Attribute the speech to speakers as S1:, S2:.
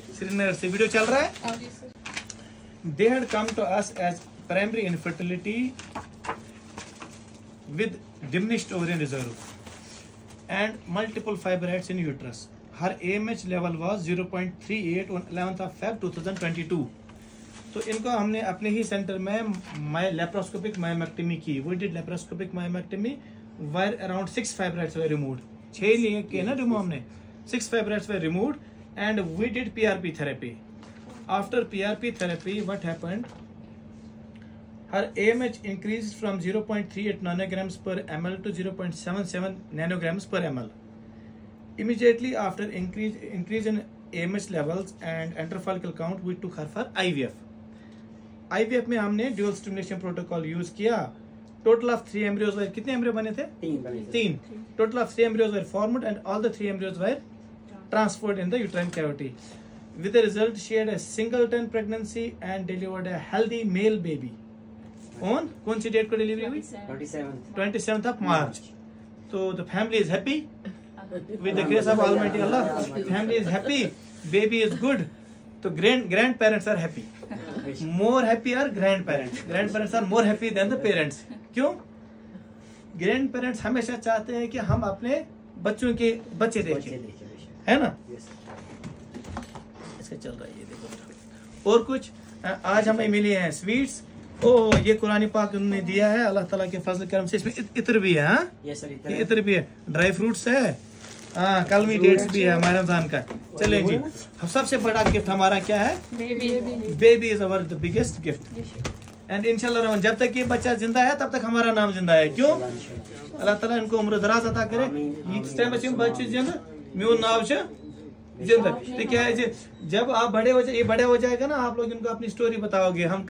S1: से
S2: श्रीनगर से वीडियो चल रहा है?
S3: हाँ जी sir.
S2: they had come to us as primary infertility with diminished ovarian reserve and multiple fibroids in uterus. Her AMH level 0.38 on 11th of Feb 2022. तो इनको हमने अपने ही सेंटर में माय लेप्रोस्कोपिक मायोमेक्टमी की। We did laparoscopic myomectomy where around six fibroids were removed छह लिए के ना रिमूव हमने? Six fibroids were removed and we did PRP therapy after PRP therapy, what happened? Her AMH increased from 0.38 nanograms per ml to 0.77 nanograms per ml. Immediately after increase increase in AMH levels and enterofollicle count, we took her for IVF. IVF में हमने dual stimulation protocol use किया total of three embryos were कितने embryo बने थे
S1: तीन बने थे।
S2: तीन total of three embryos were formed and all the three embryos were transferred in the uterine cavity. With the result, she had a singleton pregnancy and delivered a healthy male baby. On कौन सी date को delivery हुई
S1: 27th
S2: twenty seven of March तो the family is happy with the grace of Almighty Allah. Family is happy, baby is good. So grand grandparents are happy. More happy are grandparents. Grandparents are more happy than the parents. क्यों? Grandparents हमेशा चाहते हैं कि हम अपने बच्चों के बच्चे देखें। है ना?
S1: Yes.
S2: इसका चल रहा है ये देखो। और कुछ आज हमें मिले हैं स्वीट्स ओ ये कुरानी पाक उन्होंने दिया है अल्लाह ताला के फजल करम से। इसमें इत- इत्र भी है हाँ?
S1: Yes,
S2: ये। इत्र भी है। ड्राई फ्रूट्स है। हाँ कलमी डेट्स भी है हमारे रमज़ान का। चलिए जी। हम सबसे बड़ा गिफ्ट हमारा क्या है?
S3: Baby
S2: baby is our the biggest gift and इंशाल्लाह जब तक ये बच्चा ज़िंदा है तब तक हमारा नाम ज़िंदा है। क्यों? अल्लाह ताला इनको उम्र दराज अता करे। बच्चे जिंद म्यून नाव छ क्या है जब आप बड़े हो जाए ये बड़े हो जाएगा ना, आप लोग इनको अपनी स्टोरी बताओगे, हम